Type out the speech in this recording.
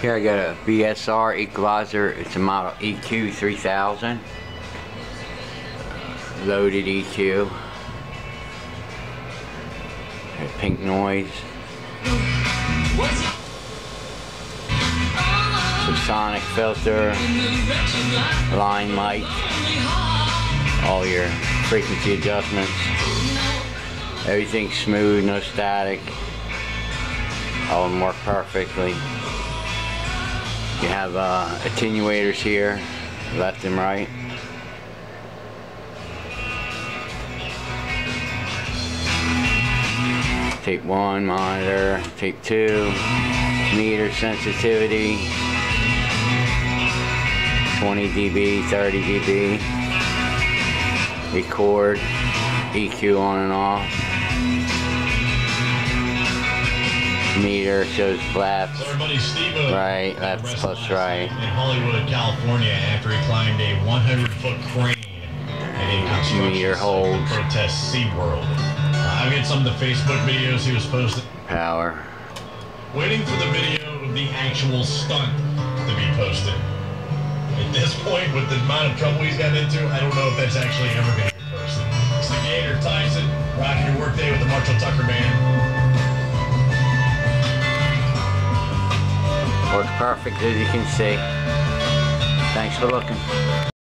Here I got a BSR equalizer. It's a model EQ 3000. Loaded EQ. Pink noise. Some sonic filter. Line mic. All your frequency adjustments. Everything's smooth, no static. All work perfectly. You have uh, attenuators here, left and right. Tape 1 monitor, tape 2, meter sensitivity, 20 dB, 30 dB, record, EQ on and off. Meter shows left, So our buddy Steve uh, Right, left plus right. In Hollywood, California, after he climbed a 100-foot crane at a construction Meter hold. protest SeaWorld. Uh, I've got some of the Facebook videos he was posting. power. Waiting for the video of the actual stunt to be posted. At this point, with the amount of trouble he's gotten into, I don't know if that's actually ever going to be posted. It's the Gator Tyson, rocking your workday with the Marshall Tucker Band. Works perfect as you can see. Thanks for looking.